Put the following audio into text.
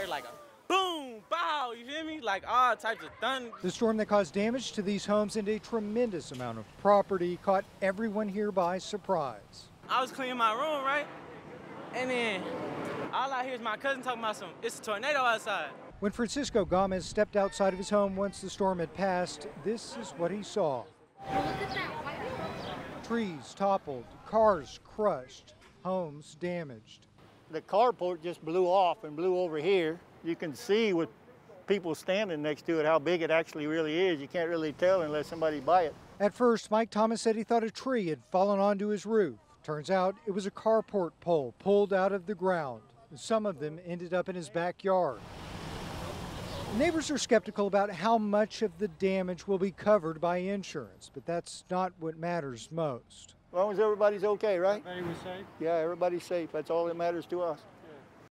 heard like a boom, bow, you feel me? Like all types of thunder. The storm that caused damage to these homes and a tremendous amount of property caught everyone here by surprise. I was cleaning my room, right? And then all I hear is my cousin talking about some, it's a tornado outside. When Francisco Gomez stepped outside of his home once the storm had passed, this is what he saw. Trees toppled, cars crushed, homes damaged. The carport just blew off and blew over here. You can see with people standing next to it how big it actually really is. You can't really tell unless somebody by it. At first, Mike Thomas said he thought a tree had fallen onto his roof. Turns out it was a carport pole pulled out of the ground. Some of them ended up in his backyard. Neighbors are skeptical about how much of the damage will be covered by insurance, but that's not what matters most. As long as everybody's okay, right? Everybody was safe? Yeah, everybody's safe. That's all that matters to us.